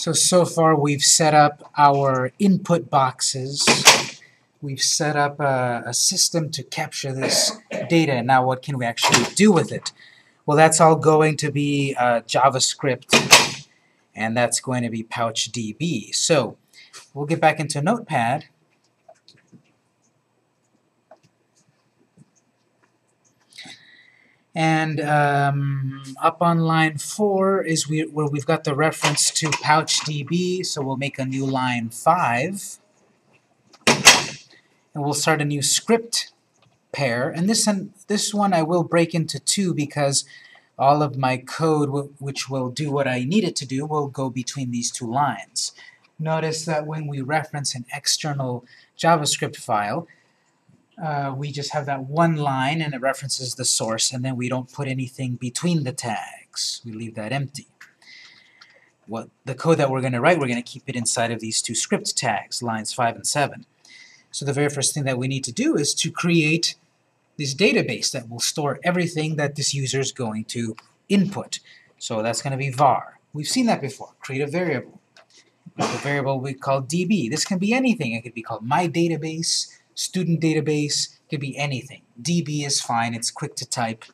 So, so far we've set up our input boxes. We've set up a, a system to capture this data. Now what can we actually do with it? Well, that's all going to be uh, JavaScript, and that's going to be PouchDB. So, we'll get back into Notepad. And um, up on line 4 is we, where we've got the reference to PouchDB, so we'll make a new line 5. And we'll start a new script pair. And this, one, this one I will break into two because all of my code, which will do what I need it to do, will go between these two lines. Notice that when we reference an external JavaScript file, uh, we just have that one line and it references the source and then we don't put anything between the tags. We leave that empty. What the code that we're going to write, we're going to keep it inside of these two script tags, lines 5 and 7. So the very first thing that we need to do is to create this database that will store everything that this user is going to input. So that's going to be var. We've seen that before. Create a variable. The variable we call db. This can be anything. It could be called my database, student database, could be anything. db is fine, it's quick to type,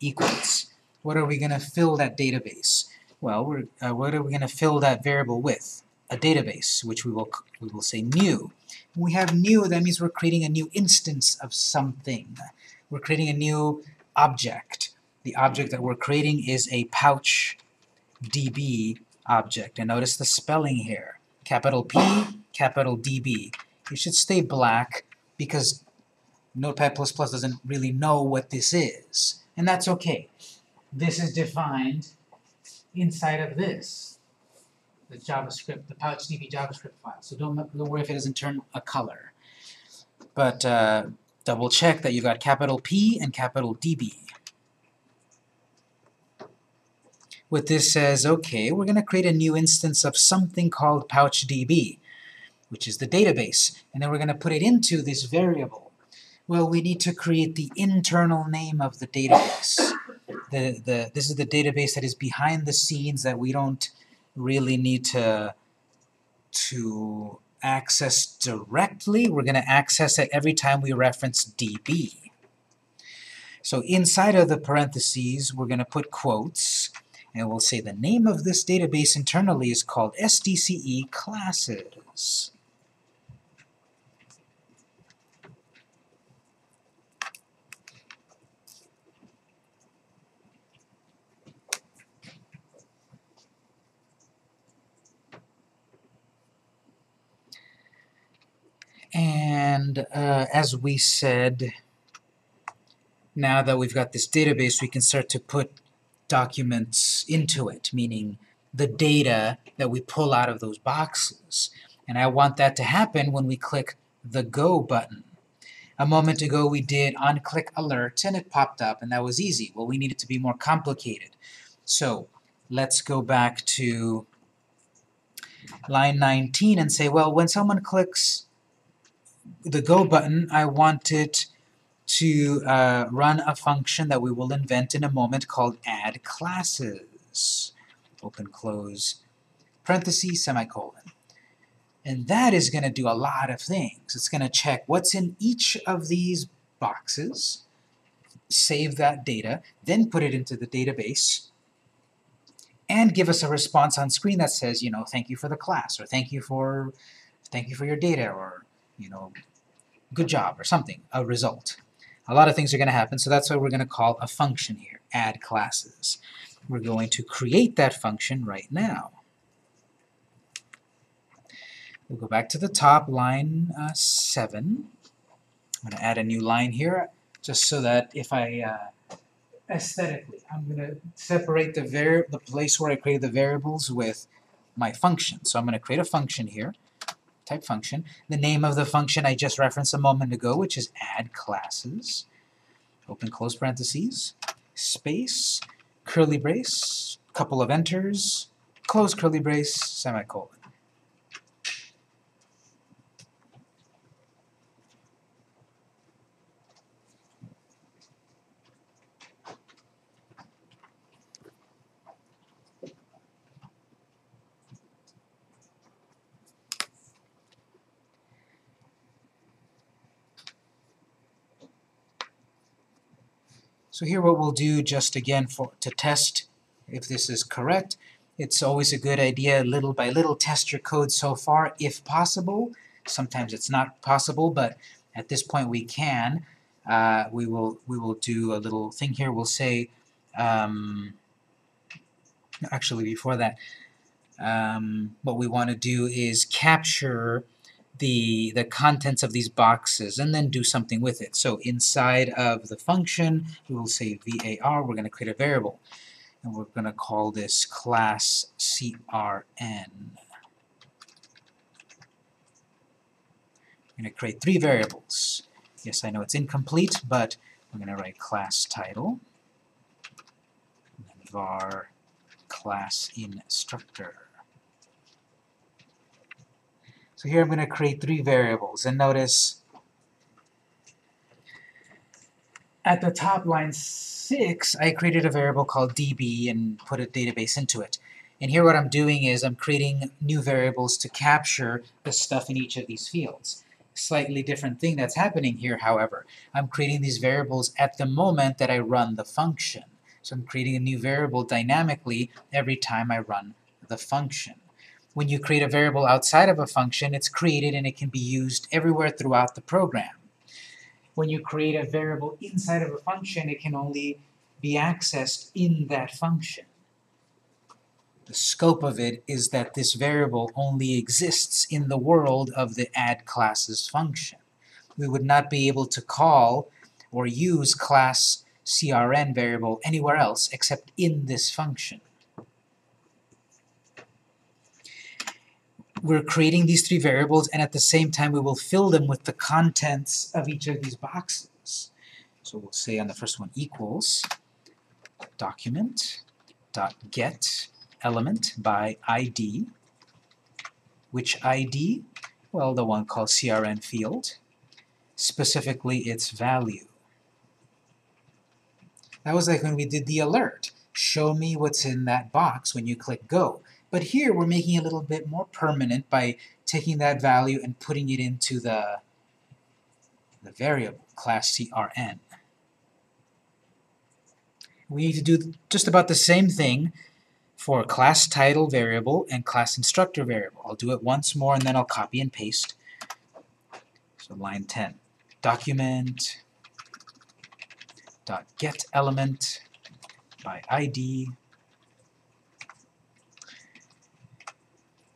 equals. What are we going to fill that database? Well, we're, uh, what are we going to fill that variable with? A database, which we will, we will say new. When we have new, that means we're creating a new instance of something. We're creating a new object. The object that we're creating is a pouch db object. And notice the spelling here. Capital P, capital DB it should stay black because Notepad++ doesn't really know what this is. And that's okay. This is defined inside of this, the JavaScript, the PouchDB JavaScript file. So don't, don't worry if it doesn't turn a color. But uh, double check that you got capital P and capital DB. What this says, okay, we're going to create a new instance of something called PouchDB which is the database. And then we're going to put it into this variable. Well, we need to create the internal name of the database. The, the, this is the database that is behind the scenes that we don't really need to, to access directly. We're going to access it every time we reference DB. So inside of the parentheses, we're going to put quotes, and we'll say the name of this database internally is called SDCE classes. And uh, as we said, now that we've got this database, we can start to put documents into it, meaning the data that we pull out of those boxes. And I want that to happen when we click the Go button. A moment ago we did on-click alert and it popped up and that was easy. Well, we need it to be more complicated. So let's go back to line 19 and say, well, when someone clicks the Go button, I want it to uh, run a function that we will invent in a moment called add classes. Open, close, parentheses, semicolon. And that is going to do a lot of things. It's going to check what's in each of these boxes, save that data, then put it into the database, and give us a response on screen that says, you know, thank you for the class, or thank you for, thank you for your data, or you know, good job or something, a result. A lot of things are going to happen, so that's what we're going to call a function here, add classes. We're going to create that function right now. We'll go back to the top, line uh, 7. I'm going to add a new line here, just so that if I, uh, aesthetically, I'm going to separate the, the place where I created the variables with my function. So I'm going to create a function here type function. The name of the function I just referenced a moment ago, which is add classes. Open close parentheses, space, curly brace, couple of enters, close curly brace, semicolon. So here what we'll do just again for to test if this is correct, it's always a good idea little by little test your code so far if possible. Sometimes it's not possible, but at this point we can. Uh, we will we will do a little thing here. We'll say um, actually before that um, what we want to do is capture the, the contents of these boxes and then do something with it. So inside of the function, we will say var, we're going to create a variable. And we're going to call this class CRN. I'm going to create three variables. Yes, I know it's incomplete, but I'm going to write class title, var class instructor. So here I'm going to create three variables, and notice at the top line 6, I created a variable called db and put a database into it. And here what I'm doing is I'm creating new variables to capture the stuff in each of these fields. Slightly different thing that's happening here, however. I'm creating these variables at the moment that I run the function. So I'm creating a new variable dynamically every time I run the function. When you create a variable outside of a function, it's created and it can be used everywhere throughout the program. When you create a variable inside of a function, it can only be accessed in that function. The scope of it is that this variable only exists in the world of the add classes function. We would not be able to call or use class CRN variable anywhere else except in this function. We're creating these three variables, and at the same time we will fill them with the contents of each of these boxes. So we'll say on the first one equals document dot get element by ID. Which ID? Well, the one called CRN field. Specifically, its value. That was like when we did the alert. Show me what's in that box when you click go. But here we're making it a little bit more permanent by taking that value and putting it into the, the variable, class CRN. We need to do just about the same thing for class title variable and class instructor variable. I'll do it once more and then I'll copy and paste. So line 10, document dot get element by ID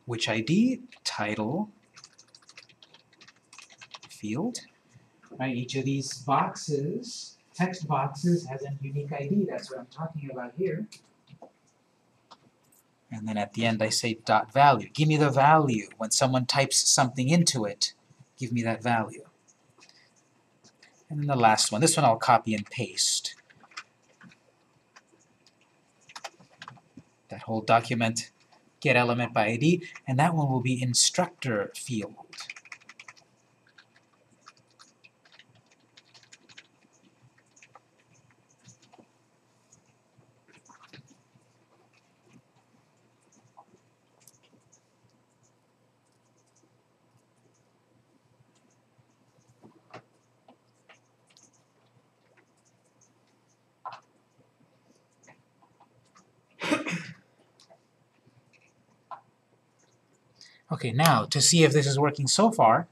which ID, title, field. Right, each of these boxes, text boxes, has a unique ID. That's what I'm talking about here. And then at the end I say dot value. Give me the value. When someone types something into it, give me that value. And then the last one. This one I'll copy and paste. That whole document get element by ID, and that one will be instructor field. Okay, now, to see if this is working so far,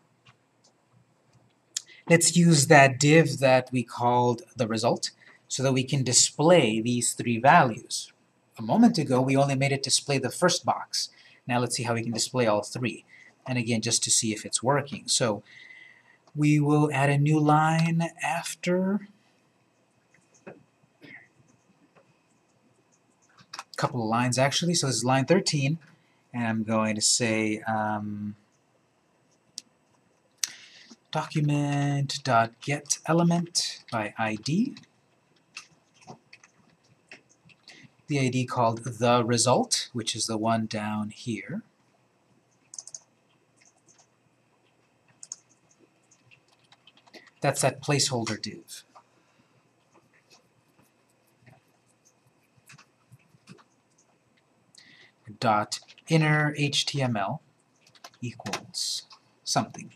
let's use that div that we called the result so that we can display these three values. A moment ago, we only made it display the first box. Now let's see how we can display all three. And again, just to see if it's working. So we will add a new line after a couple of lines actually. So this is line 13 and I'm going to say um, document.get element by ID. The ID called the result, which is the one down here. That's that placeholder div. Dot inner HTML equals something.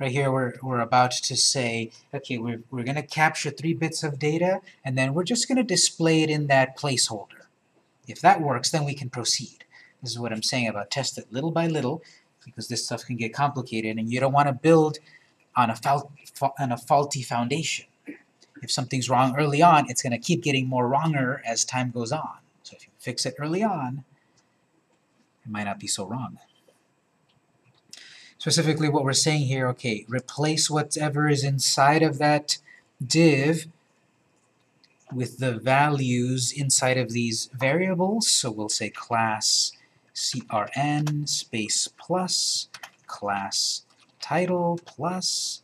Right here, we're, we're about to say, okay, we're, we're going to capture three bits of data, and then we're just going to display it in that placeholder. If that works, then we can proceed. This is what I'm saying about test it little by little, because this stuff can get complicated, and you don't want to build on a, on a faulty foundation. If something's wrong early on, it's going to keep getting more wronger as time goes on. So if you fix it early on, might not be so wrong. Specifically what we're saying here, okay, replace whatever is inside of that div with the values inside of these variables. So we'll say class crn space plus class title plus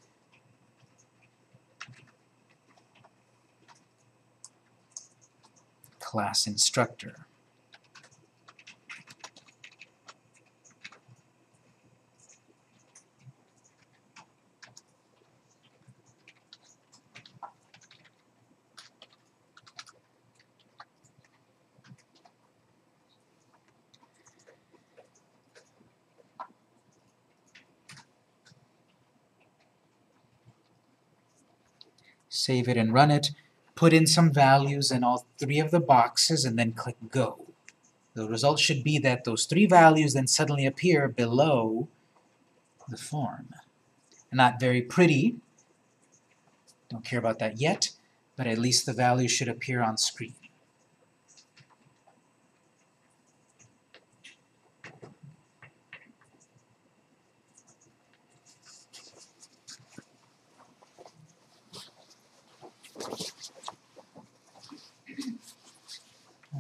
class instructor. Save it and run it, put in some values in all three of the boxes, and then click Go. The result should be that those three values then suddenly appear below the form. Not very pretty, don't care about that yet, but at least the values should appear on screen.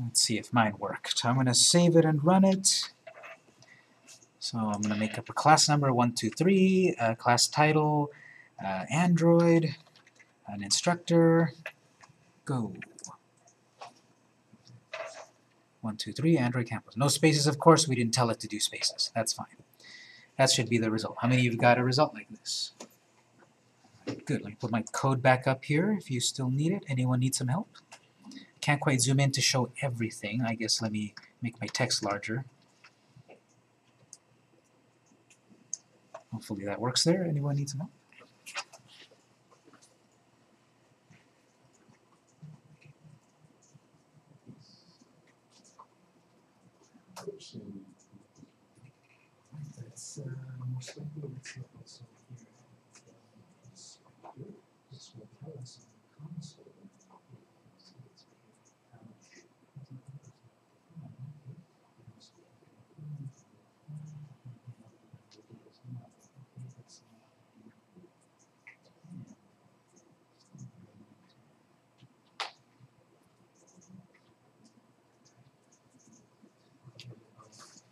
Let's see if mine worked. I'm going to save it and run it. So I'm going to make up a class number, 123, a class title, uh, Android, an instructor, go. 123, Android campus. No spaces, of course. We didn't tell it to do spaces. That's fine. That should be the result. How many of you got a result like this? Good. Let me put my code back up here if you still need it. Anyone need some help? Can't quite zoom in to show everything. I guess let me make my text larger. Hopefully that works there. Anyone need some help? That's uh, most likely it's not also here. This will tell us on the console. So it's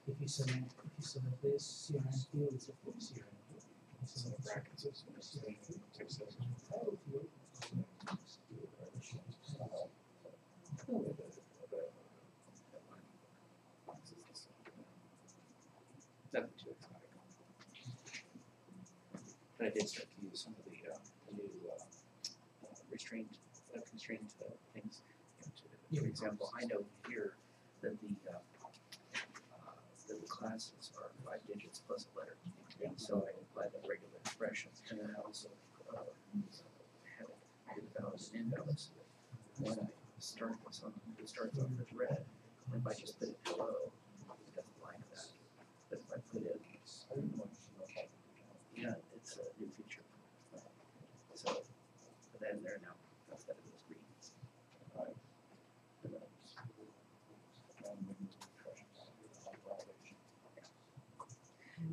If you select, if you select this CRN field, it's a full CRN field. If you brackets, it's a CRN field. Text says title field. Nothing too exotic. But I did start to use some of the, uh, the new, uh, uh, restraint, uh, constraint, uh, things. You know, to- For example, I know here that the, uh, uh, that the classes are five digits plus a letter. And so I apply the regular expressions, and then I also, uh, have values and invalids. When I start with on, it starts off with red, and if I just put it below, it doesn't like that. But if I put it, yeah, it's a new feature. So, then there now, instead of those greens.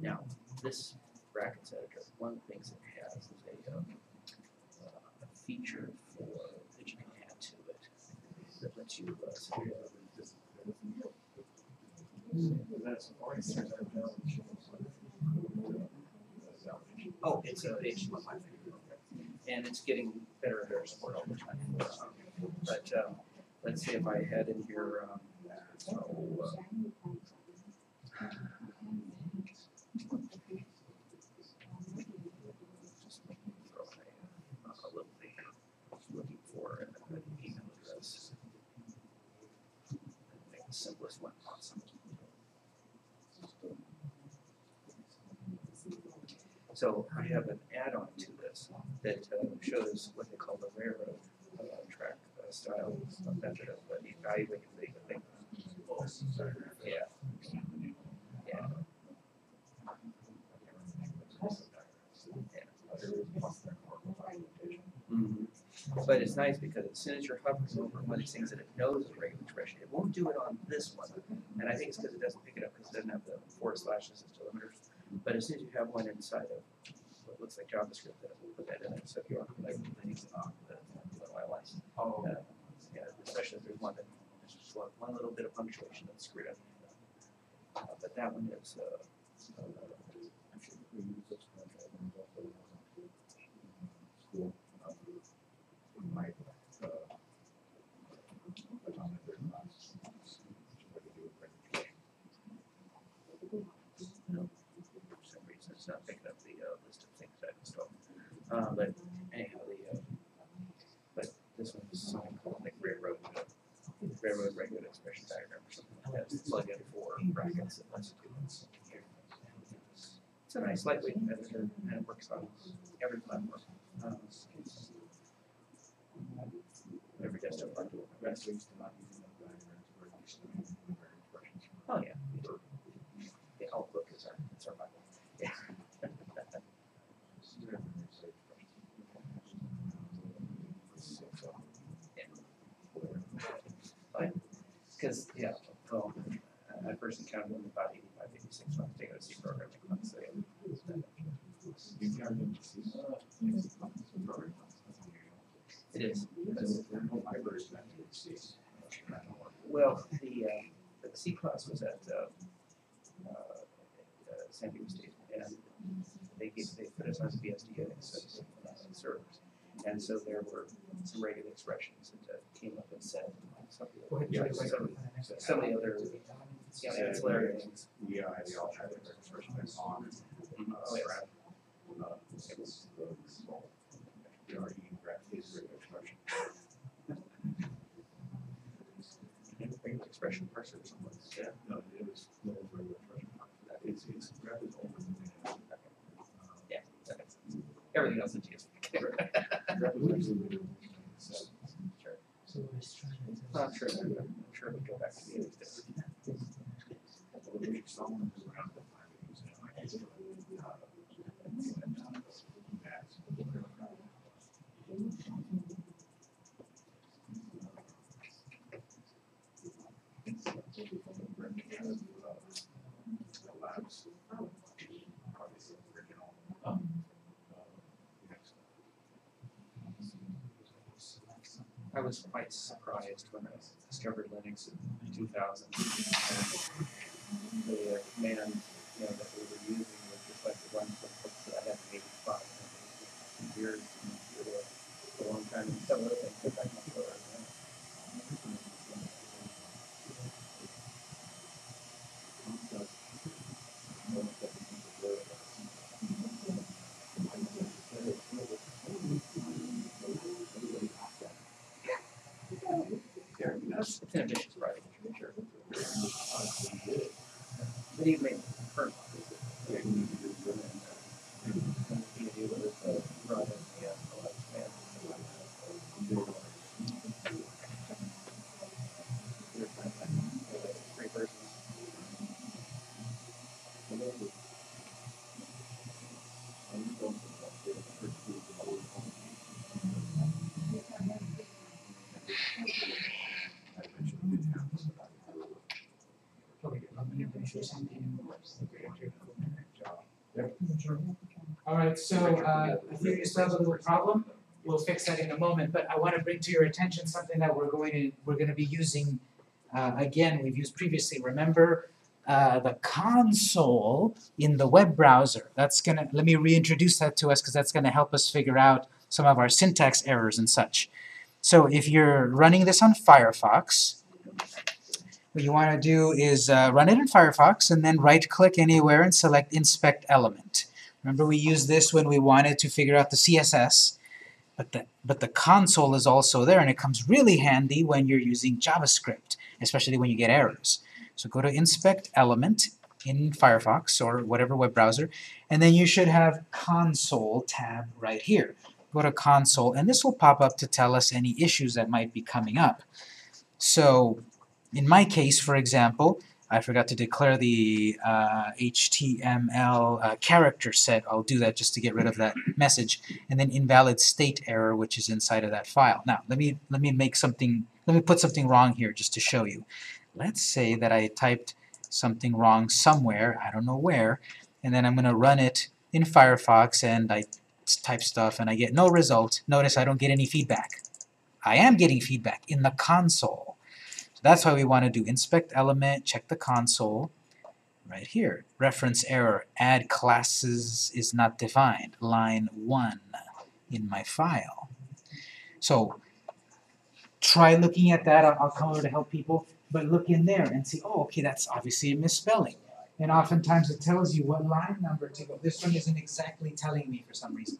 Now, this brackets editor, one of the things it has is a, um, uh, a feature for, that you can add to it, that lets you, uh, Oh, it's a HTML5. And it's getting better and better support all the time. Um, But, um, let's see if I had in here, um, so, uh, just throw a, a little thing, looking for an an email address. Make the simplest one possible. So I have an add-on to this that uh, shows what they call the railroad uh, track uh, style method of evaluating the thing. Yeah. Yeah. Mhm. But it's nice because as soon as you're hovering over one of these things that it knows is regular expression, it won't do it on this one. And I think it's because it doesn't pick it up because it doesn't have the four slashes as delimiters. But as soon as you have one inside of what looks like JavaScript, that will put that in there. So if you want to like things on the LLS. Oh. Uh, yeah, especially if there's one that there's just one, one little bit of punctuation that's screwed up. Uh, but that one is uh, uh, for some reason it's not picking up the uh, list of things I've installed. Uh, but anyhow, the uh, but this one is something called like railroad railroad regular expression diagram or something like that. It's a plug-in for brackets that lets you do it. It's a nice lightweight editor and it works on every platform. Um, every desktop platform. Oh yeah. The Outlook is our, it's our Bible. Yeah. Because, yeah, well, I first encountered them about eighty-five, eighty-six when I was taking a C programming class. so, It is. Well, the, uh, the C class was at, uh, uh, San Diego State, and they gave, they put us on BSD Unix uh, servers. And so there were some regular expressions that uh, came up and said, Go ahead, yeah, Jerry, wait some, for the some of the other, yeah, ancillary things. Yeah, have their expressions on, Mhm. uh, Oh. Uh, it was the, the RE graph is regular expression. Expression parser or something, yeah. No, it was, no, it was regular expression. It's, it's, graph is older than, Yeah. Everything else is GSP. graph is actually later than seven. Sure. Try it. I'm sure, I'm sure we go back to the days. Someone who's around the time that he was in high school, uh, maths. Labs. Probably the original. Uh, next. I was quite surprised when I discovered Linux in two thousand. The command, you know, that we were using was just like the one from that I had in eighty-five. Years, and it was a long time, and some other things that I can over. It's an sure. But he made current. You do with, uh, run and the, uh, all that command. Three persons. I mentioned we didn't have this, but I will. Okay, I'm gonna show something. Job. All right, so uh, I think you still have a little problem. We'll fix that in a moment, but I want to bring to your attention something that we're going to, we're going to be using, uh, again, we've used previously. Remember uh, the console in the web browser? That's gonna, let me reintroduce that to us because that's going to help us figure out some of our syntax errors and such. So if you're running this on Firefox, what you want to do is uh, run it in Firefox and then right-click anywhere and select Inspect Element. Remember we used this when we wanted to figure out the CSS, but the, but the console is also there and it comes really handy when you're using JavaScript, especially when you get errors. So go to Inspect Element in Firefox or whatever web browser, and then you should have console tab right here. Go to console, and this will pop up to tell us any issues that might be coming up. So, in my case, for example, I forgot to declare the uh, HTML uh, character set. I'll do that just to get rid of that message. And then invalid state error, which is inside of that file. Now, let me let me make something. Let me put something wrong here just to show you. Let's say that I typed something wrong somewhere. I don't know where. And then I'm going to run it in Firefox, and I type stuff, and I get no result. Notice I don't get any feedback. I am getting feedback in the console. So that's why we want to do inspect element, check the console, right here. Reference error, add classes is not defined, line 1 in my file. So try looking at that, I'll, come over to help people, but look in there and see, oh, okay, that's obviously a misspelling. And oftentimes it tells you what line number to go. This one isn't exactly telling me for some reason.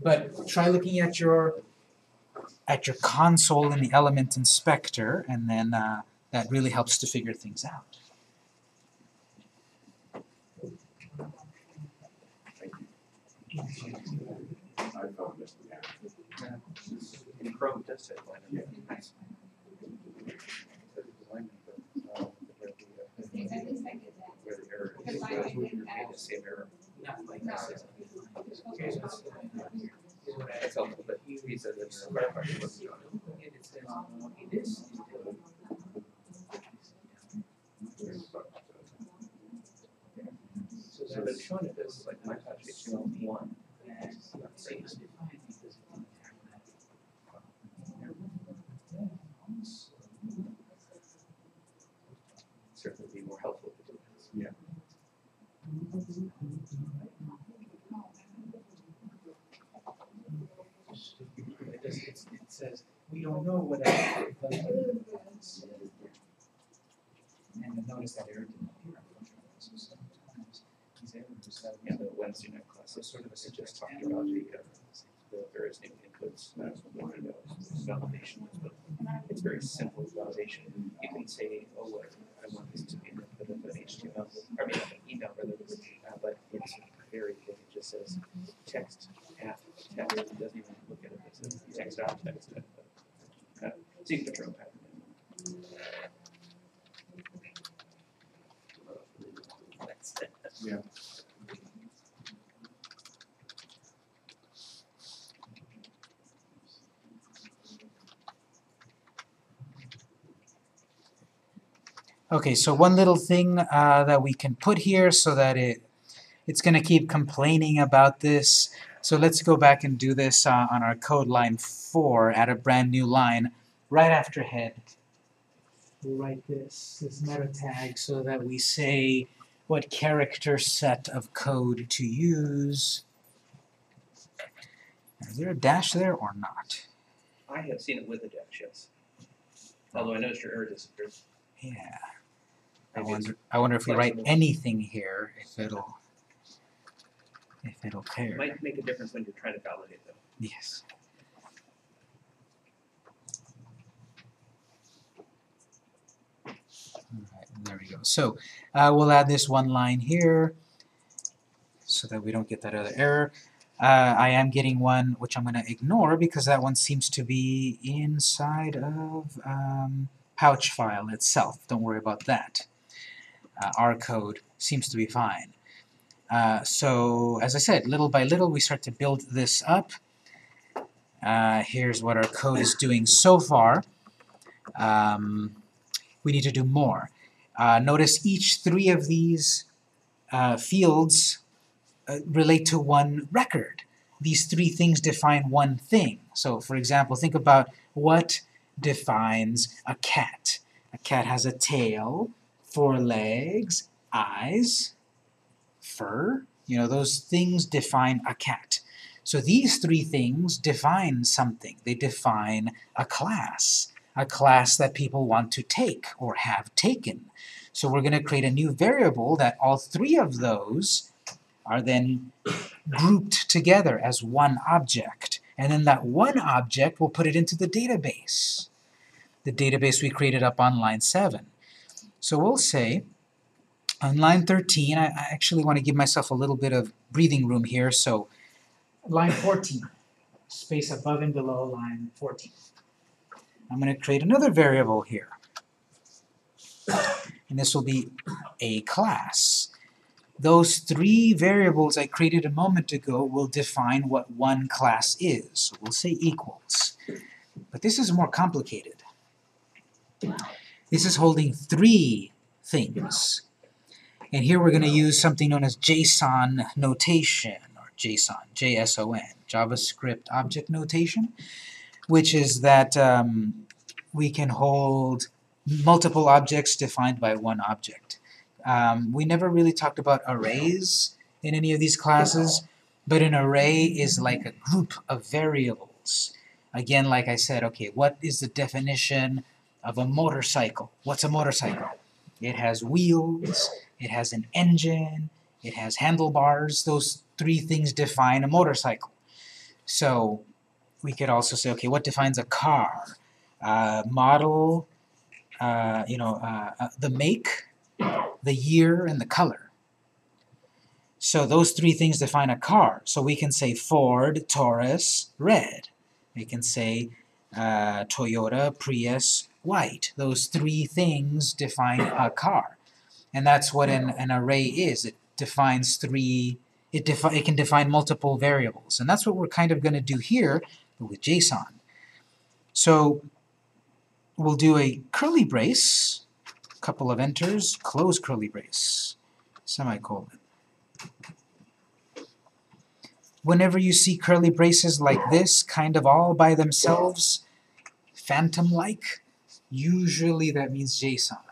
But try looking at your at your console in the element inspector, and then uh, that really helps to figure things out. In it is, That's helpful, but he, he said that the Firefox wasn't it. It says, this is So So it like my touch HTML one. It. Certainly be more helpful. Yeah. It it's, it says, we don't know what that is. And notice that error didn't appear, unfortunately, so sometimes these errors have, Yeah, the Wednesday night class, so sort of as I just talked about the, uh, the various new inputs, that's what we one of those validation, but it's very simple validation. You can say, oh, what, I want this to be an input of an HTML, I mean, an email rather, uh, but it's very, it just says text at text, it doesn't even look at it, it says text out text. at, uh, pattern. Yeah. Okay, so one little thing uh, that we can put here so that it it's going to keep complaining about this. So let's go back and do this uh, on our code line 4, add a brand new line right after head. We'll write this, this meta tag, so that we say what character set of code to use. Is there a dash there or not? I have seen it with a dash, yes. Although I noticed your error disappeared. Yeah. I wonder, I wonder if we write anything here, if it'll, if it'll It might make a difference when you're trying to validate them. Yes. Alright, there we go. So, uh, we'll add this one line here, so that we don't get that other error. Uh, I am getting one which I'm gonna ignore because that one seems to be inside of um, pouch file itself. Don't worry about that. Uh, our code seems to be fine. Uh, so, as I said, little by little we start to build this up. Uh, here's what our code is doing so far. Um, we need to do more. Uh, notice each three of these uh, fields uh, relate to one record. These three things define one thing. So, for example, think about what defines a cat. A cat has a tail, four legs, eyes, fur. You know, those things define a cat. So these three things define something. They define a class, a class that people want to take or have taken. So we're going to create a new variable that all three of those are then grouped together as one object. And then that one object, we'll put it into the database. The database we created up on line 7. So we'll say On line 13, I, I actually want to give myself a little bit of breathing room here, so Line fourteen, space above and below line fourteen. I'm going to create another variable here. And this will be a class. Those three variables I created a moment ago will define what one class is. So we'll say equals. But this is more complicated. This is holding three things. And here we're going to use something known as JSON notation, or JSON, J-S-O-N, JavaScript Object Notation, which is that um, we can hold multiple objects defined by one object. Um, we never really talked about arrays in any of these classes, but an array is like a group of variables. Again, like I said, okay, what is the definition of a motorcycle? What's a motorcycle? It has wheels, it has an engine, it has handlebars. Those three things define a motorcycle. So we could also say, okay, what defines a car? Uh, model, uh, you know, uh, uh, the make, the year, and the color. So those three things define a car. So we can say Ford, Taurus, red. We can say uh, Toyota, Prius, white. Those three things define a car. And that's what an, an array is. It defines three, it, defi it can define multiple variables. And that's what we're kind of going to do here with JSON. So we'll do a curly brace, couple of enters, close curly brace, semicolon. Whenever you see curly braces like this, kind of all by themselves, phantom-like, usually that means JSON.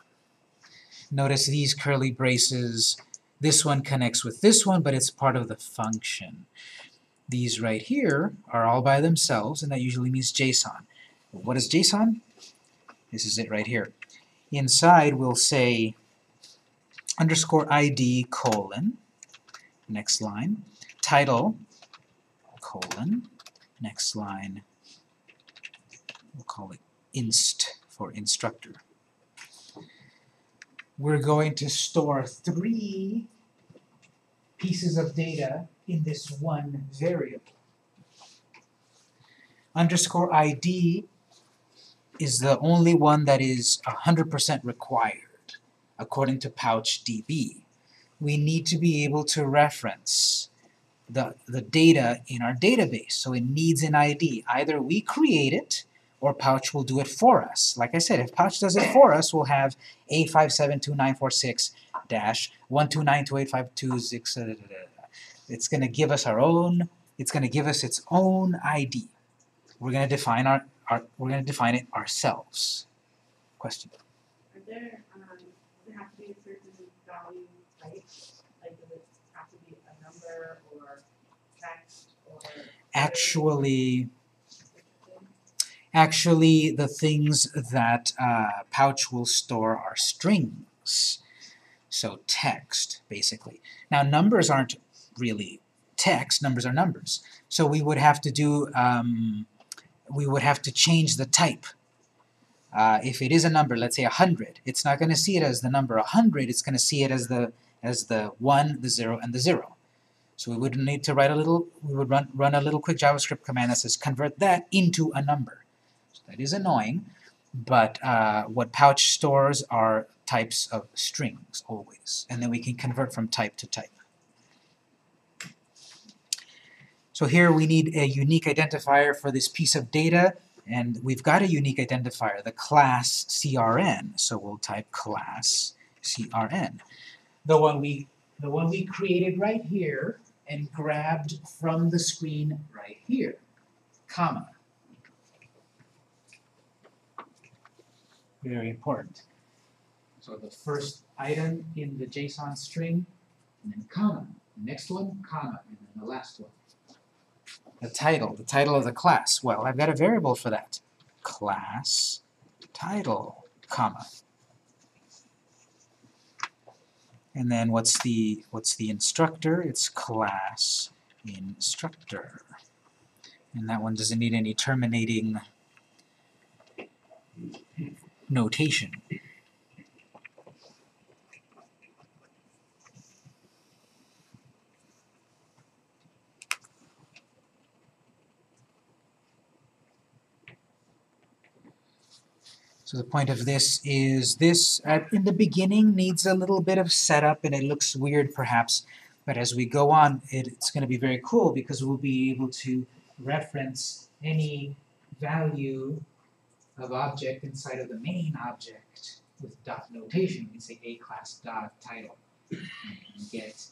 Notice these curly braces, this one connects with this one, but it's part of the function. These right here are all by themselves, and that usually means JSON. What is JSON? This is it right here. Inside we'll say underscore ID colon, next line, title colon, next line, we'll call it inst for instructor. We're going to store three pieces of data in this one variable. Underscore ID is the only one that is 100% required according to PouchDB. We need to be able to reference the, the data in our database, so it needs an ID. Either we create it, or Pouch will do it for us. Like I said, if Pouch does it for us, we'll have A5729461292852. It's going to give us our own, it's going to give us its own ID. We're going to define our, our we're going to define it ourselves. Question? Are there, um, does it have to be a certain value type? Like, does it have to be a number or text or? Actually, actually the things that uh, Pouch will store are strings. So text, basically. Now numbers aren't really text, numbers are numbers. So we would have to do, um, we would have to change the type. Uh, if it is a number, let's say 100, it's not going to see it as the number 100, it's going to see it as the as the 1, the 0, and the 0. So we would need to write a little, we would run, run a little quick JavaScript command that says convert that into a number. That is annoying, but uh, what Pouch stores are types of strings always, and then we can convert from type to type. So here we need a unique identifier for this piece of data, and we've got a unique identifier, the class CRN. So we'll type class CRN. The one we the one we created right here and grabbed from the screen right here, comma. Very important. So the first item in the JSON string, and then comma. The next one, comma, and then the last one. The title, the title of the class. Well, I've got a variable for that. Class title, comma. And then what's the what's the instructor? It's class instructor. And that one doesn't need any terminating notation. So the point of this is this, at, in the beginning, needs a little bit of setup, and it looks weird perhaps, but as we go on, it, it's going to be very cool because we'll be able to reference any value of object inside of the main object with dot notation. We can say a class dot title and get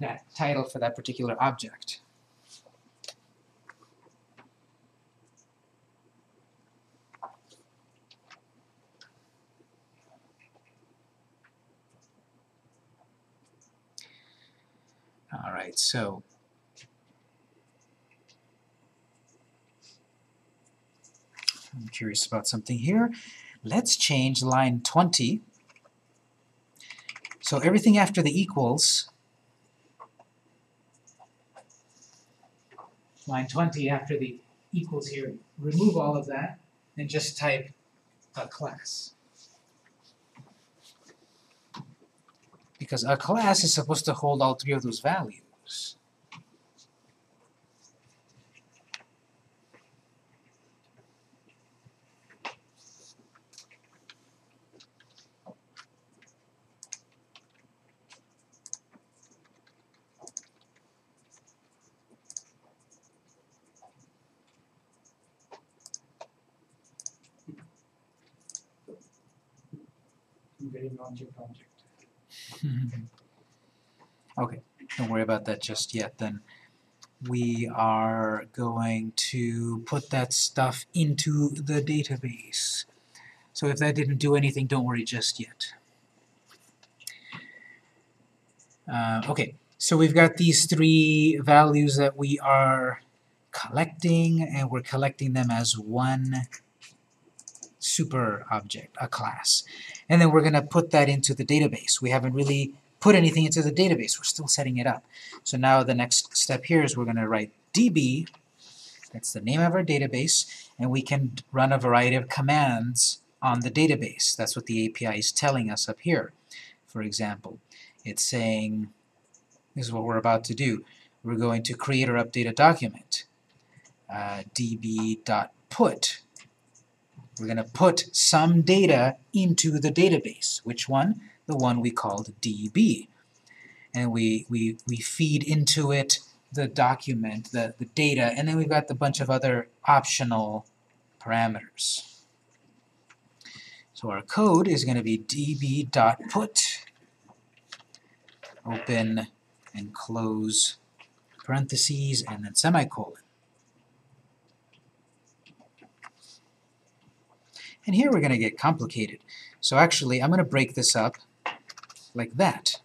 that title for that particular object. All right, so I'm curious about something here. Let's change line 20. So everything after the equals, line 20 after the equals here, remove all of that and just type a class. Because a class is supposed to hold all three of those values. Very object object. okay, don't worry about that just yet then. We are going to put that stuff into the database. So if that didn't do anything, don't worry just yet. Uh, okay, so we've got these three values that we are collecting, and we're collecting them as one super object, a class. And then we're going to put that into the database. We haven't really put anything into the database. We're still setting it up. So now the next step here is we're going to write db, that's the name of our database, and we can run a variety of commands on the database. That's what the API is telling us up here. For example, it's saying, this is what we're about to do. We're going to create or update a document. Uh, db.put we're going to put some data into the database. Which one? The one we called DB. And we, we, we feed into it the document, the, the data, and then we've got the bunch of other optional parameters. So our code is going to be db.put, open and close parentheses, and then semicolon. And here we're going to get complicated. So actually, I'm going to break this up like that.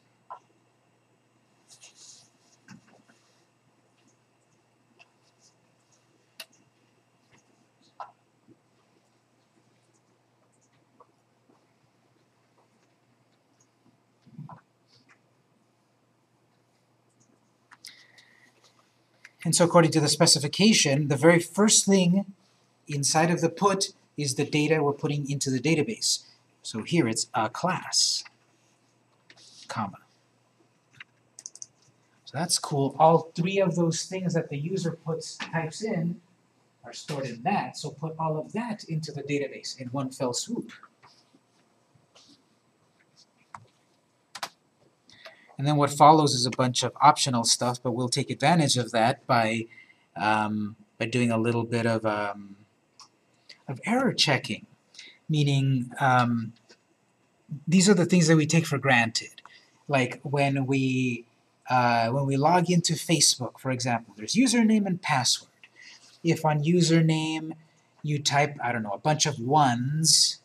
And so according to the specification, the very first thing inside of the put is the data we're putting into the database. So here it's a class, comma. So that's cool. All three of those things that the user puts types in are stored in that. So put all of that into the database in one fell swoop. And then what follows is a bunch of optional stuff, but we'll take advantage of that by um, by doing a little bit of um, of error checking, meaning um, these are the things that we take for granted. Like when we uh, when we log into Facebook, for example, there's username and password. If on username you type, I don't know, a bunch of ones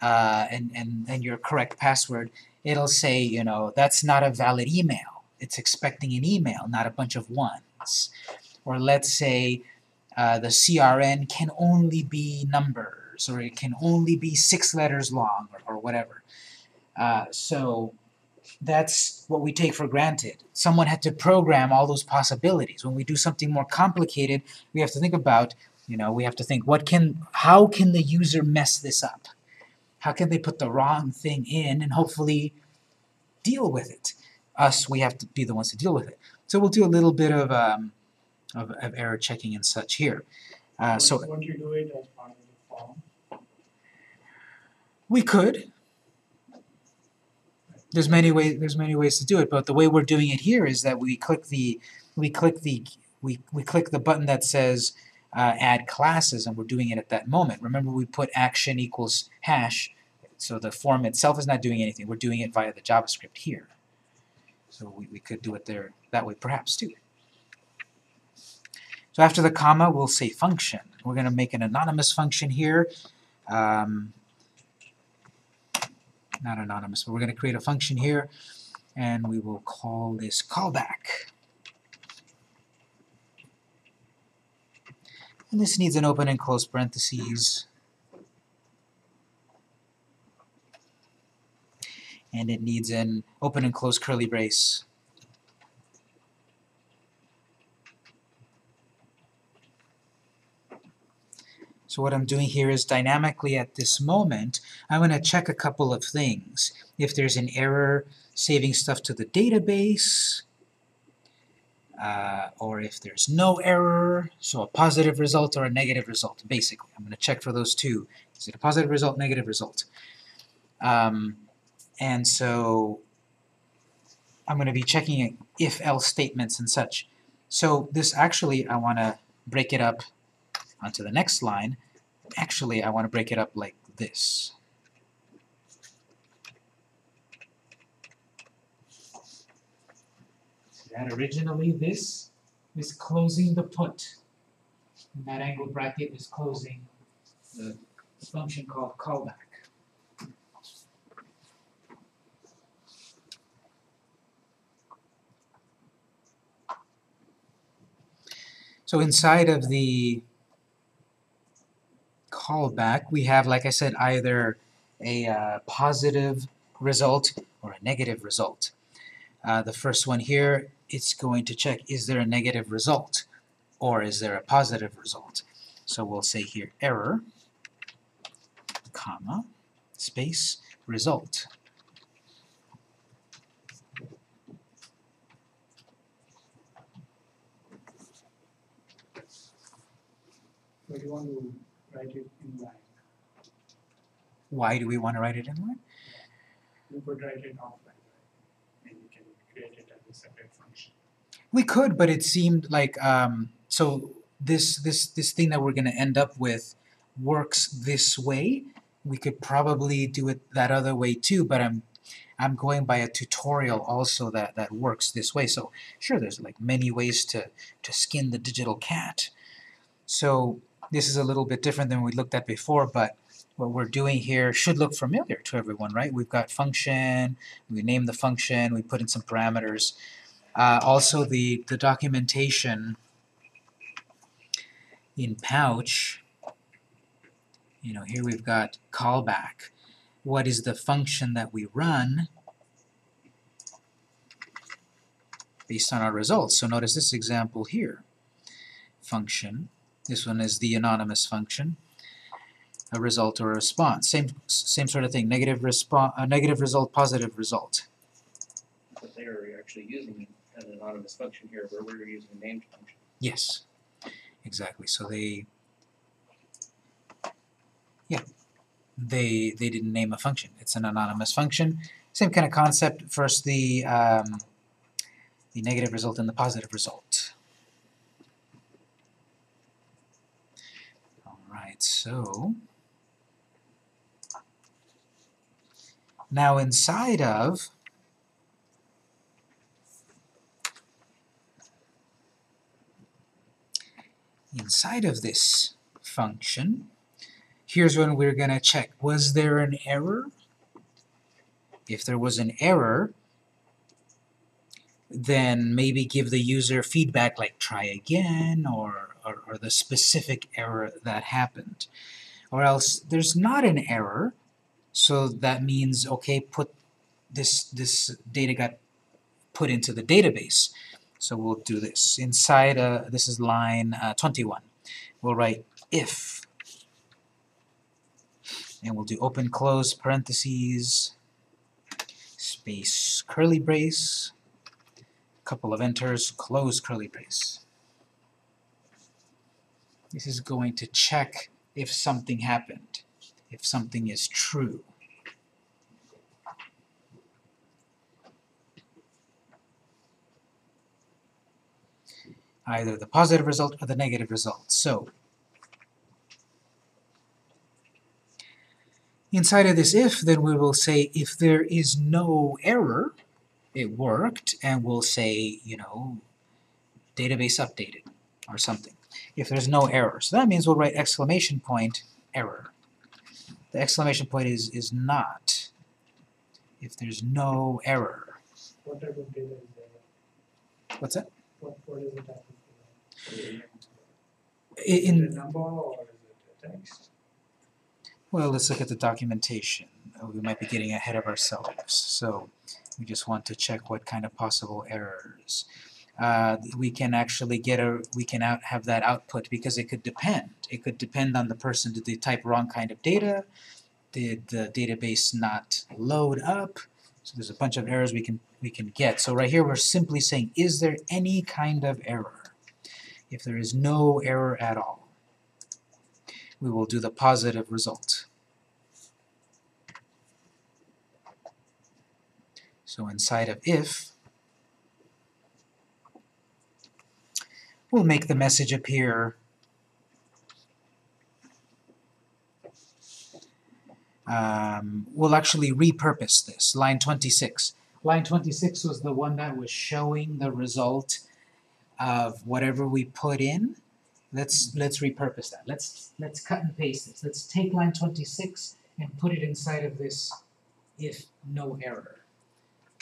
uh, and, and, and your correct password, it'll say, you know, that's not a valid email. It's expecting an email, not a bunch of ones. Or let's say uh, the CRN can only be numbers, or it can only be six letters long, or, or whatever. Uh, so that's what we take for granted. Someone had to program all those possibilities. When we do something more complicated, we have to think about, you know, we have to think, what can, how can the user mess this up? How can they put the wrong thing in and hopefully deal with it? Us, we have to be the ones to deal with it. So we'll do a little bit of, um, of, of error checking and such here. Uh, so Won't you do it as part of the form? We could. There's many ways, there's many ways to do it, but the way we're doing it here is that we click the, we click the, we, we click the button that says uh, add classes and we're doing it at that moment. Remember we put action equals hash, so the form itself is not doing anything. We're doing it via the JavaScript here. So we, we could do it there that way perhaps too. So after the comma, we'll say function. We're going to make an anonymous function here. Um, not anonymous, but we're going to create a function here, and we will call this callback. And this needs an open and close parentheses. And it needs an open and close curly brace. So what I'm doing here is dynamically at this moment, I'm going to check a couple of things. If there's an error saving stuff to the database, uh, or if there's no error, so a positive result or a negative result, basically. I'm going to check for those two. Is it a positive result, negative result? Um, and so I'm going to be checking if-else statements and such. So this actually, I want to break it up onto the next line. Actually, I want to break it up like this. that originally this is closing the put. And that angle bracket is closing the function called callback. So inside of the callback, we have, like I said, either a uh, positive result or a negative result. Uh, the first one here, it's going to check, is there a negative result or is there a positive result? So we'll say here error, comma, space, result. You want to write it in line. Why do we want to write it in line? You could write it offline, right? And you can create it as a separate function. We could, but it seemed like um, so this this this thing that we're going to end up with works this way. We could probably do it that other way too, but I'm I'm going by a tutorial also that that works this way. So sure, there's like many ways to to skin the digital cat. So this is a little bit different than we looked at before, but what we're doing here should look familiar to everyone, right? We've got function, we name the function, we put in some parameters. Uh, also the, the documentation in Pouch, you know, here we've got callback. What is the function that we run based on our results? So notice this example here. Function, this one is the anonymous function a result or a response. Same same sort of thing. Negative response, a negative result, positive result. But they are actually using an anonymous function here, where we're using a named function. Yes, exactly. So they, yeah, they they didn't name a function. It's an anonymous function. Same kind of concept. First the um, the negative result and the positive result. All right. So. Now inside of inside of this function, here's when we're going to check, was there an error? If there was an error, then maybe give the user feedback like try again or, or, or the specific error that happened. Or else there's not an error, so that means, okay, put this, this data got put into the database. So we'll do this. Inside, uh, this is line uh, 21. We'll write if, and we'll do open close parentheses, space curly brace, couple of enters, close curly brace. This is going to check if something happened, if something is true. either the positive result or the negative result. So, inside of this if, then we will say if there is no error, it worked, and we'll say, you know, database updated or something. If there's no error. So that means we'll write exclamation point error. The exclamation point is, is not. If there's no error. What type of data is there? What's that? What, what is the type of data? I- Is it In, a number or is it a text? well, let's look at the documentation. Uh, We might be getting ahead of ourselves. So we just want to check what kind of possible errors. Uh, we can actually get a, we can out, have that output because it could depend. It could depend on the person, did they type wrong kind of data? Did the database not load up? So there's a bunch of errors we can, we can get. So right here we're simply saying, is there any kind of error? If there is no error at all, we will do the positive result. So inside of if, we'll make the message appear um, we'll actually repurpose this, line 26. Line 26 was the one that was showing the result of whatever we put in. Let's let's repurpose that. Let's let's cut and paste this. Let's take line 26 and put it inside of this if no error.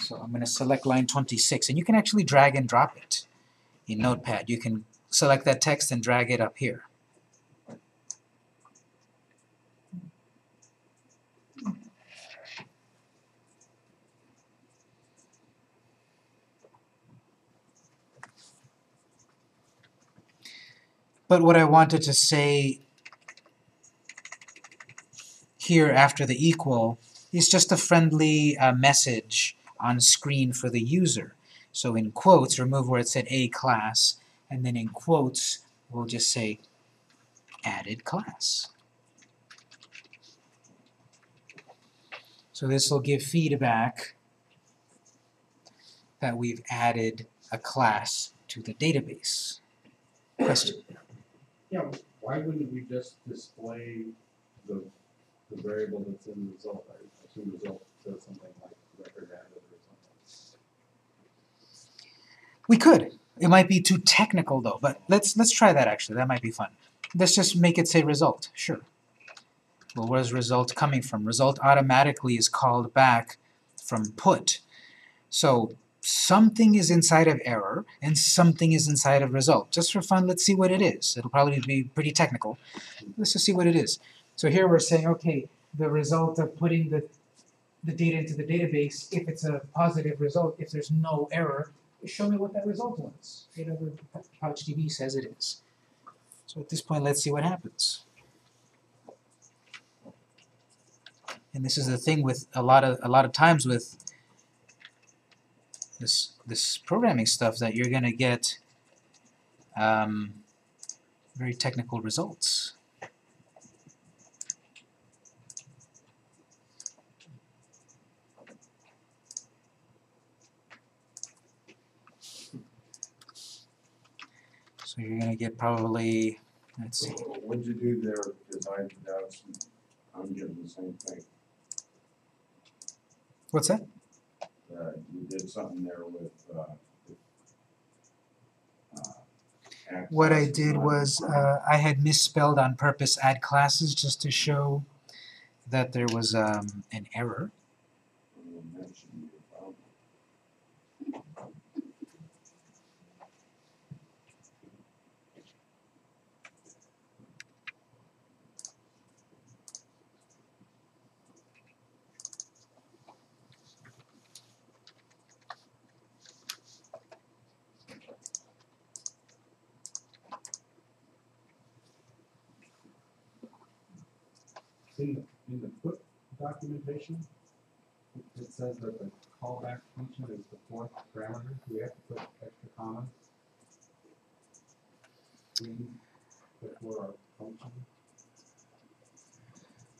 So I'm going to select line 26 and you can actually drag and drop it in Notepad. You can select that text and drag it up here. But what I wanted to say here after the equal is just a friendly uh, message on screen for the user. So in quotes, remove where it said A class, and then in quotes, we'll just say added class. So this will give feedback that we've added a class to the database. Question? Yeah, why wouldn't we just display the, the variable that's in the result? I assume result says something like record added or something. We could. It might be too technical though, but let's let's try that actually. That might be fun. Let's just make it say result. Sure. Well, where's result coming from? Result automatically is called back from put. So something is inside of error and something is inside of result. Just for fun, let's see what it is. It'll probably be pretty technical. Let's just see what it is. So here we're saying, okay, the result of putting the the data into the database, if it's a positive result, if there's no error, show me what that result was. Whatever PouchDB says it is. So at this point, let's see what happens. And this is the thing with a lot of a lot of times with this this programming stuff that you're gonna get um, very technical results. So you're gonna get probably, let's see, So What'd you do there, because I, that's, I'm getting the same thing. what's that? Uh, you did something there with, uh, uh, What I did was, uh, I had misspelled on purpose add classes just to show that there was um, an error. Um, that should be a problem. In the, in the put documentation, it- says that the callback function is the fourth parameter, we have to put extra commas? in before our function?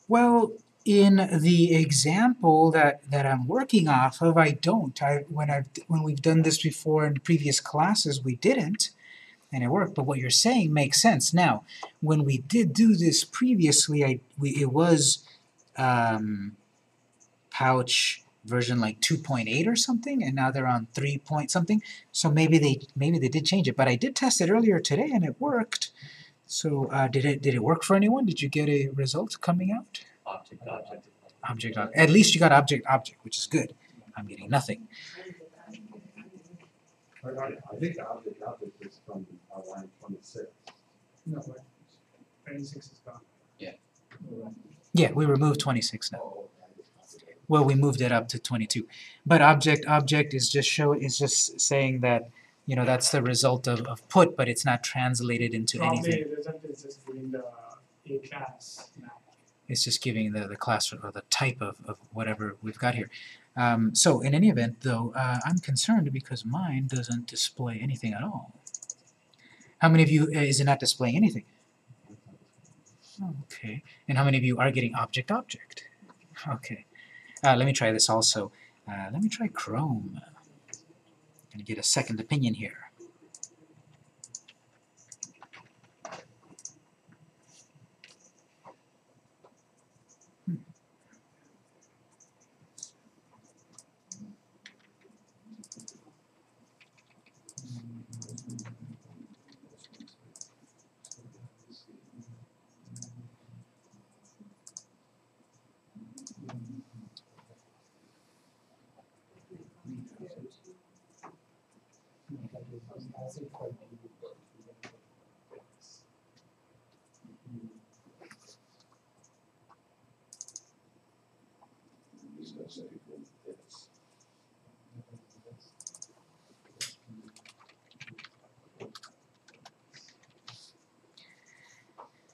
Well, in the example that, that I'm working off of, I don't. I when I've when we've done this before in previous classes, we didn't. And it worked, but what you're saying makes sense. Now, when we did do this previously, I, we, it was, um, pouch version like 2.8 or something, and now they're on 3 point something, so maybe they, maybe they did change it, but I did test it earlier today and it worked. So, uh, did it, did it work for anyone? Did you get a result coming out? Object, object. Object, ob- at least you got object, object, which is good. I'm getting nothing. I, I, I think the object object is from uh, line twenty-six. No, but twenty-six is gone. Yeah, we removed 26 now. Oh, I just copied it. Well, we moved it up to 22. But object, object is just show, is just saying that, you know, that's the result of, of put, but it's not translated into anything. Probably the result is just giving the A class now. It's just giving the, the class or the type of, of whatever we've got here. Um, so in any event, though, uh, I'm concerned because mine doesn't display anything at all. How many of you, uh, is it not displaying anything? Okay, and how many of you are getting object, object? Okay, uh, let me try this also. Uh, let me try Chrome. I'm Gonna get a second opinion here.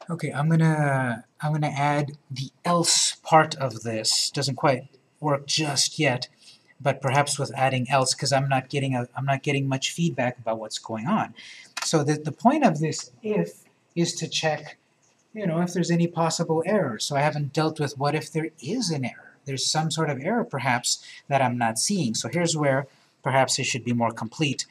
Okay, I'm gonna I'm gonna add the else part of this. Doesn't quite work just yet, but perhaps with adding else, because I'm not getting a I'm not getting much feedback about what's going on. So the the point of this if is to check, you know, if there's any possible error. So I haven't dealt with what if there is an error. There's some sort of error perhaps that I'm not seeing. So here's where perhaps it should be more complete.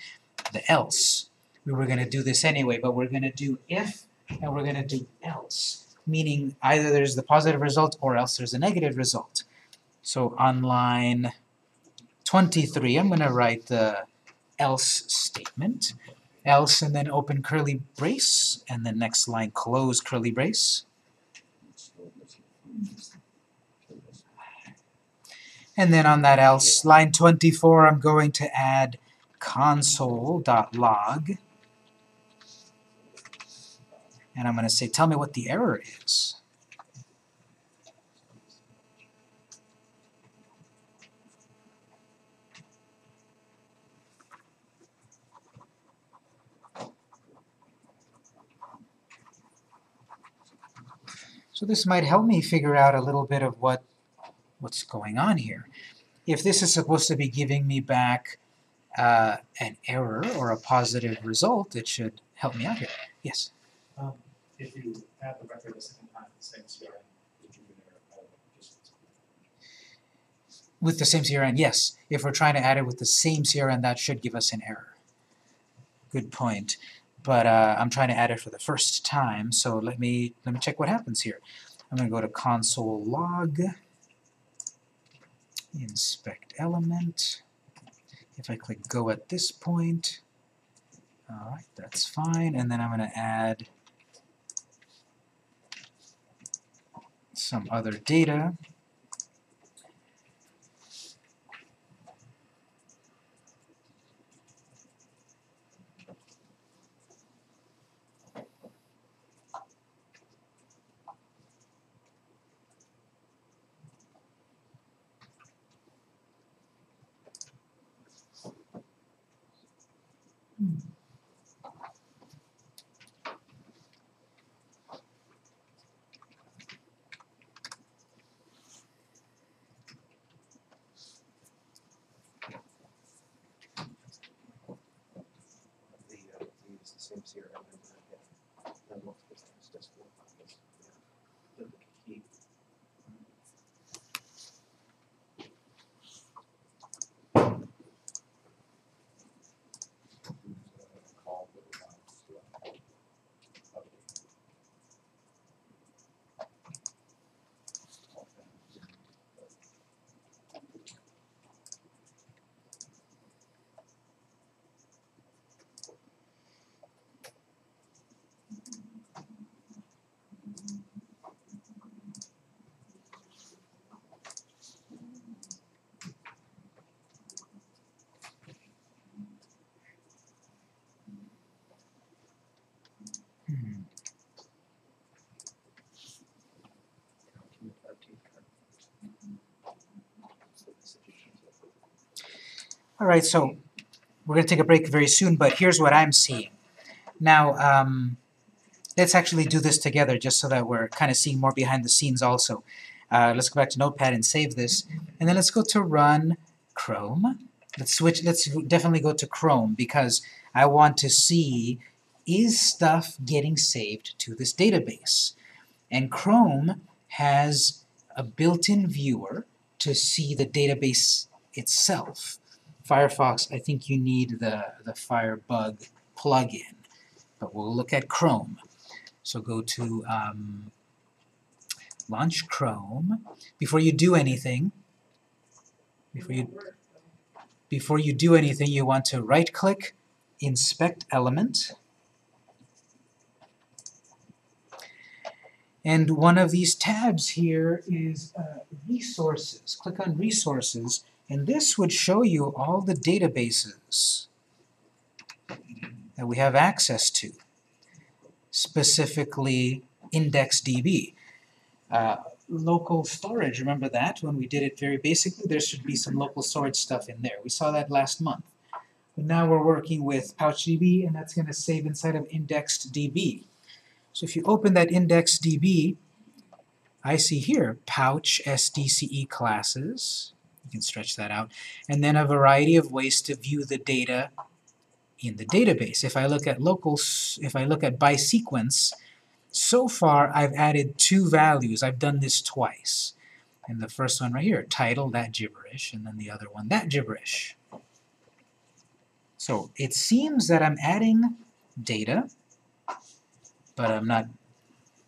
The else. We were gonna do this anyway, but we're gonna do if and we're going to do else, meaning either there's the positive result or else there's a negative result. So on line 23, I'm going to write the else statement, else and then open curly brace, and the next line close curly brace. And then on that else, line 24, I'm going to add console.log and I'm going to say, tell me what the error is. So this might help me figure out a little bit of what what's going on here. If this is supposed to be giving me back uh, an error or a positive result, it should help me out here. Yes? Um, if you add the record a second time, the same CRN, would you error, With the same CRN, yes. If we're trying to add it with the same CRN, that should give us an error. Good point. But uh, I'm trying to add it for the first time, so let me let me check what happens here. I'm going to go to console log, inspect element. If I click go at this point, all right, that's fine. And then I'm going to add some other data. All right, so we're going to take a break very soon, but here's what I'm seeing. Now, um, let's actually do this together just so that we're kind of seeing more behind the scenes also. Uh, let's go back to Notepad and save this, and then let's go to Run Chrome. Let's switch. Let's definitely go to Chrome because I want to see is stuff getting saved to this database. And Chrome has a built-in viewer to see the database itself. Firefox, I think you need the, the Firebug plugin, but we'll look at Chrome. So go to um, launch Chrome. Before you do anything, before you, before you do anything, you want to right-click, inspect element, and one of these tabs here is uh, resources. Click on resources, and this would show you all the databases that we have access to, specifically IndexedDB. Uh, local storage, remember that? When we did it very basically, there should be some local storage stuff in there. We saw that last month. But now we're working with PouchDB, and that's going to save inside of IndexedDB. So if you open that IndexedDB, I see here Pouch SDCE classes. You can stretch that out. And then a variety of ways to view the data in the database. If I look at locals, if I look at by sequence, so far I've added two values. I've done this twice. And the first one right here, title, that gibberish, and then the other one, that gibberish. So it seems that I'm adding data, but I'm not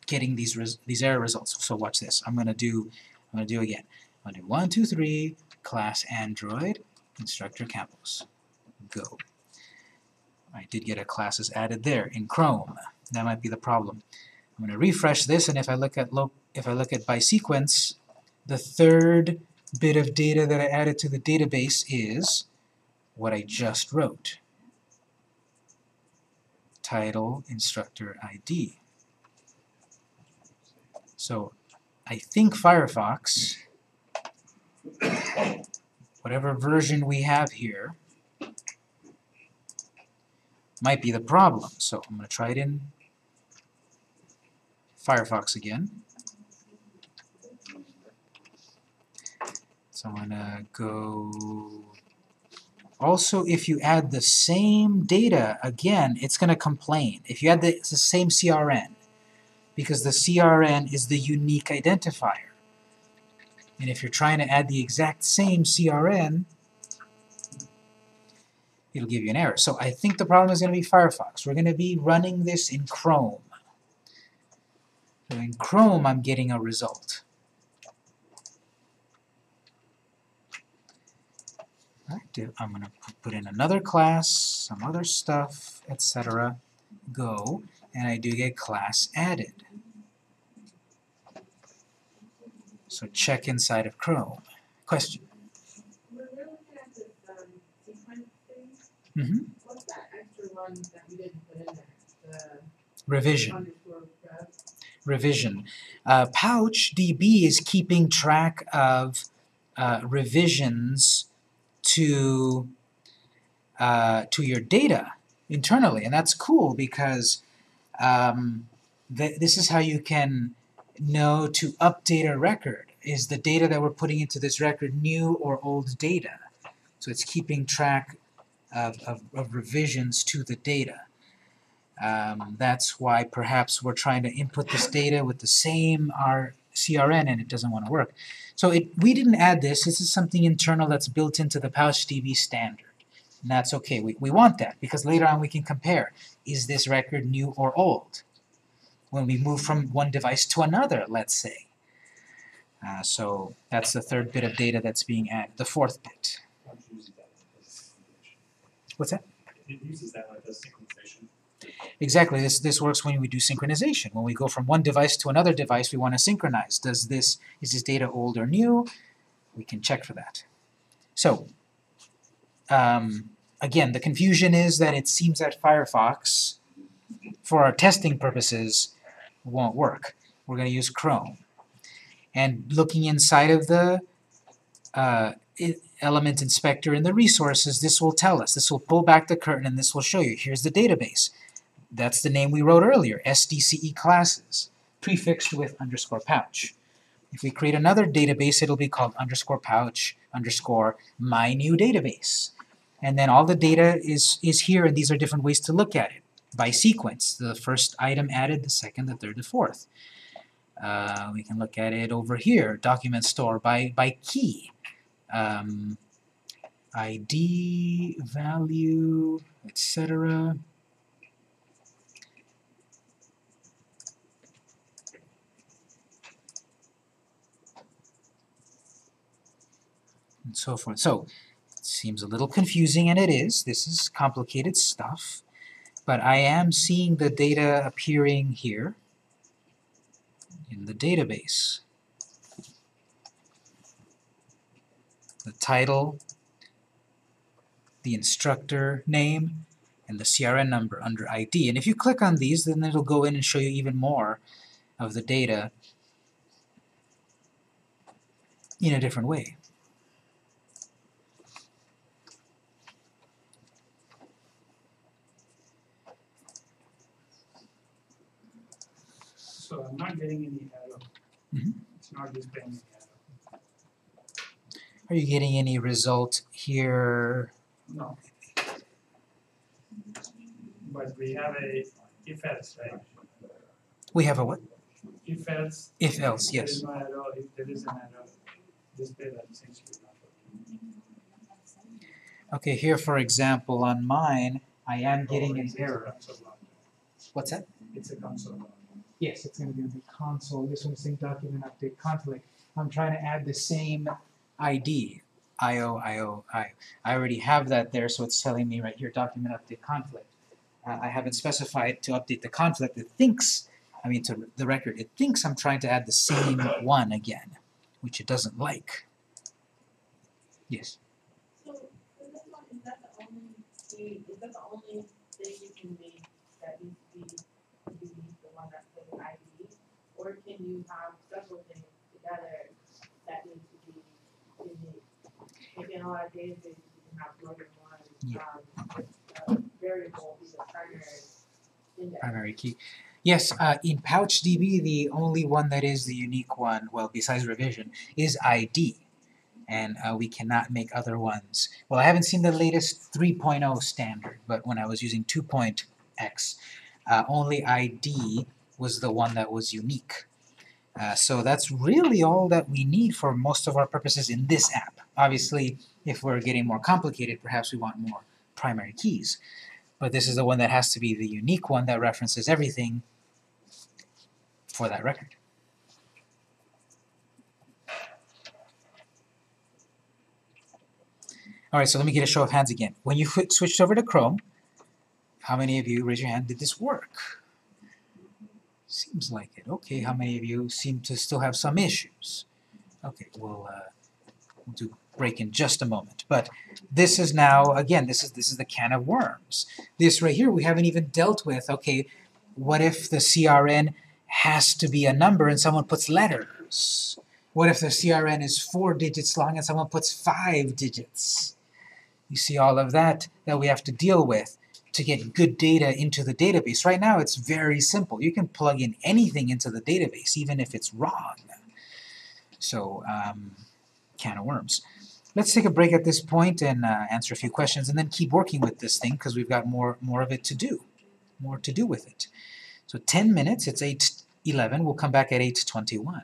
getting these these error results. So watch this. I'm gonna do I'm gonna do again. I'm gonna do one, two, three, class Android, instructor Campos. Go. I did get a classes added there in Chrome. That might be the problem. I'm going to refresh this, and if I look at if I look at by sequence, the third bit of data that I added to the database is what I just wrote. Title, instructor ID. So I think Firefox, whatever version we have here, might be the problem. So I'm going to try it in Firefox again. So I'm going to go... Also, if you add the same data, again, it's going to complain. If you add the, the same CRN, because the CRN is the unique identifier. And if you're trying to add the exact same CRN, it'll give you an error. So I think the problem is going to be Firefox. We're going to be running this in Chrome. So in Chrome, I'm getting a result. I'm going to put in another class, some other stuff, etc. Go, and I do get class added. So check inside of Chrome. Question? Mm-hmm. Revision. Revision. Uh, PouchDB is keeping track of uh, revisions to uh, to your data internally, and that's cool because um, th this is how you can know to update a record. Is the data that we're putting into this record new or old data? So it's keeping track of, of, of revisions to the data. Um, that's why perhaps we're trying to input this data with the same R CRN and it doesn't want to work. So it, we didn't add this. This is something internal that's built into the PouchDB standard. And that's okay. We, we want that because later on we can compare. Is this record new or old? When we move from one device to another, let's say. Uh, so that's the third bit of data that's being added. The fourth bit. What's that? It uses that it synchronization. Exactly. This this works when we do synchronization. When we go from one device to another device, we want to synchronize. Does this is this data old or new? We can check for that. So um, again, the confusion is that it seems that Firefox, for our testing purposes, won't work. We're going to use Chrome. And looking inside of the uh, element inspector in the resources, this will tell us. This will pull back the curtain and this will show you. Here's the database. That's the name we wrote earlier, SDCE classes, prefixed with underscore pouch. If we create another database, it'll be called underscore pouch underscore my new database. And then all the data is, is here, and these are different ways to look at it by sequence. The first item added, the second, the third, the fourth. Uh, we can look at it over here, document store by, by key. Um, ID, value, etc. And so forth. So, it seems a little confusing, and it is. This is complicated stuff. But I am seeing the data appearing here in the database. The title, the instructor name, and the CRN number under ID. And if you click on these, then it'll go in and show you even more of the data in a different way. So I'm not getting any error. Mhm. It's not displaying any error. Are you getting any result here? No. But we have a if else, right? We have a what? If else. If else, There yes. is no error, if there is an error, display that essentially. Okay, here for example, on mine, I am getting an it's- it's a error. What's that? It's a console log. Yes, it's gonna be on the console, this one's saying document update conflict. I'm trying to add the same, ID, IO, IO, I. I already have that there, so it's telling me right here, document update conflict. Uh, I haven't specified to update the conflict. It thinks, I mean, to the record, it thinks I'm trying to add the same one again, which it doesn't like. Yes. Is that the only thing you can make that needs to be, you need the one that says ID? Or can you have several things together that need to be unique? Like in a lot you can have more than one, Yeah. um, uh, variable, either primary index. primary key. Yes, uh, in PouchDB, the only one that is the unique one, well, besides revision, is ID. And uh, we cannot make other ones. Well, I haven't seen the latest 3.0 standard, but when I was using 2.x, uh, only ID was the one that was unique. Uh, so that's really all that we need for most of our purposes in this app. Obviously, if we're getting more complicated, perhaps we want more primary keys but this is the one that has to be the unique one that references everything for that record. Alright, so let me get a show of hands again. When you switched over to Chrome, how many of you, raise your hand, did this work? Seems like it. Okay, how many of you seem to still have some issues? Okay, we'll, uh, do break in just a moment. But this is now, again, this is this is the can of worms. This right here we haven't even dealt with. Okay, what if the CRN has to be a number and someone puts letters? What if the CRN is four digits long and someone puts five digits? You see all of that that we have to deal with to get good data into the database. Right now it's very simple. You can plug in anything into the database, even if it's wrong. So, um, can of worms. Let's take a break at this point and uh, answer a few questions and then keep working with this thing because we've got more, more of it to do. More to do with it. So 10 minutes, it's 8.11, we'll come back at 8.21.